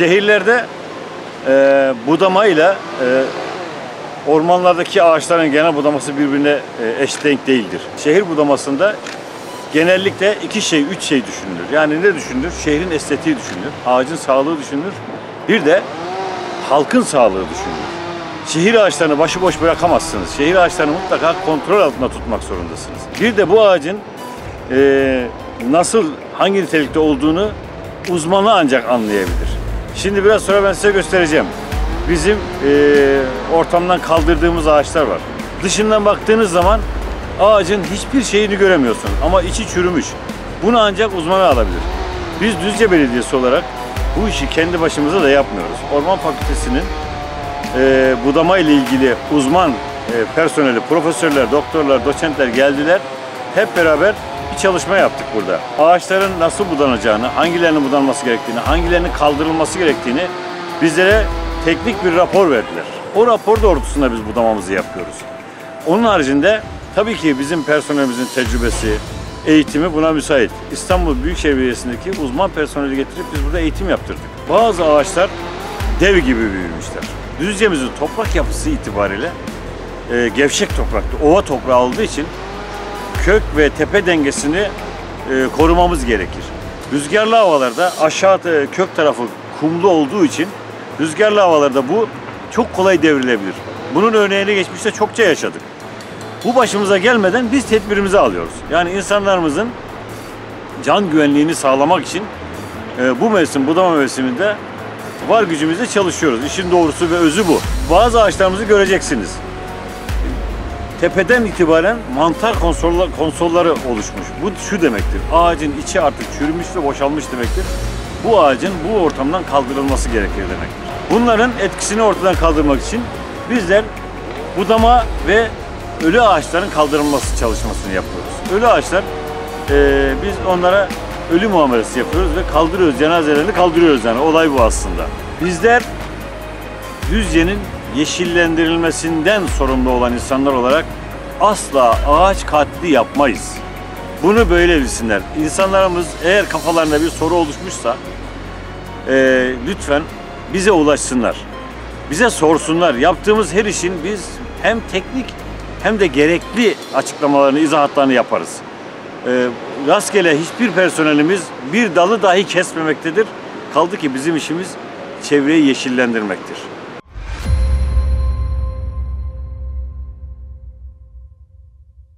Şehirlerde e, budamayla e, ormanlardaki ağaçların genel budaması birbirine e, eş değildir. Şehir budamasında genellikle iki şey, üç şey düşünülür. Yani ne düşünülür? Şehrin estetiği düşünülür, ağacın sağlığı düşünülür. Bir de halkın sağlığı düşünülür. Şehir ağaçlarını başıboş bırakamazsınız. Şehir ağaçlarını mutlaka kontrol altında tutmak zorundasınız. Bir de bu ağacın e, nasıl, hangi nitelikte olduğunu uzmanı ancak anlayabilir. Şimdi biraz sonra ben size göstereceğim. Bizim e, ortamdan kaldırdığımız ağaçlar var. Dışından baktığınız zaman ağacın hiçbir şeyini göremiyorsun ama içi çürümüş. Bunu ancak uzmanı alabilir. Biz Düzce Belediyesi olarak bu işi kendi başımıza da yapmıyoruz. Orman Fakültesi'nin e, budama ile ilgili uzman e, personeli, profesörler, doktorlar, doçentler geldiler. Hep beraber bir çalışma yaptık burada. Ağaçların nasıl budanacağını, hangilerinin budanması gerektiğini, hangilerinin kaldırılması gerektiğini bizlere teknik bir rapor verdiler. O rapor doğrultusunda biz budamamızı yapıyoruz. Onun haricinde tabii ki bizim personelimizin tecrübesi, eğitimi buna müsait. İstanbul Büyükşehir Belediyesi'ndeki uzman personeli getirip biz burada eğitim yaptırdık. Bazı ağaçlar dev gibi büyümüşler. Düzce'mizin toprak yapısı itibariyle e, gevşek topraklı, ova toprağı olduğu için kök ve tepe dengesini e, korumamız gerekir. Rüzgarlı havalarda aşağı e, kök tarafı kumlu olduğu için rüzgarlı havalarda bu çok kolay devrilebilir. Bunun örneğini geçmişte çokça yaşadık. Bu başımıza gelmeden biz tedbirimizi alıyoruz. Yani insanlarımızın can güvenliğini sağlamak için e, bu mevsim, budama mevsiminde var gücümüzle çalışıyoruz. İşin doğrusu ve özü bu. Bazı ağaçlarımızı göreceksiniz. Tepeden itibaren mantar konsollar, konsolları oluşmuş. Bu şu demektir. Ağacın içi artık çürümüş ve boşalmış demektir. Bu ağacın bu ortamdan kaldırılması gerekir demektir. Bunların etkisini ortadan kaldırmak için bizler budama ve ölü ağaçların kaldırılması çalışmasını yapıyoruz. Ölü ağaçlar e, biz onlara ölü muamelesi yapıyoruz ve kaldırıyoruz. Cenazelerini kaldırıyoruz yani. Olay bu aslında. Bizler Düzce'nin yeşillendirilmesinden sorumlu olan insanlar olarak asla ağaç katli yapmayız. Bunu böyle bilsinler. İnsanlarımız eğer kafalarında bir soru oluşmuşsa e, lütfen bize ulaşsınlar. Bize sorsunlar. Yaptığımız her işin biz hem teknik hem de gerekli açıklamalarını, izahatlarını yaparız. E, rastgele hiçbir personelimiz bir dalı dahi kesmemektedir. Kaldı ki bizim işimiz çevreyi yeşillendirmektir.